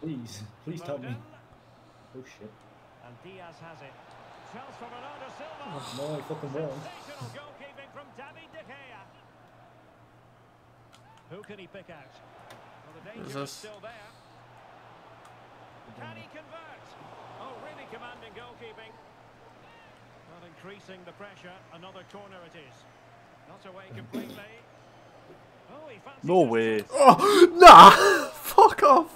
Please, please tell me. Oh shit. And Diaz has it. Chance for Bernardo Silva. Oh, no, I fucking won. Sensational goalkeeping from David De Gea. Who can he pick out? Well, the danger is this? still there. Can he convert? Oh, really commanding goalkeeping. Not increasing the pressure. Another corner it is. Not away completely. Oh, he No way. Oh, nah! Fuck off!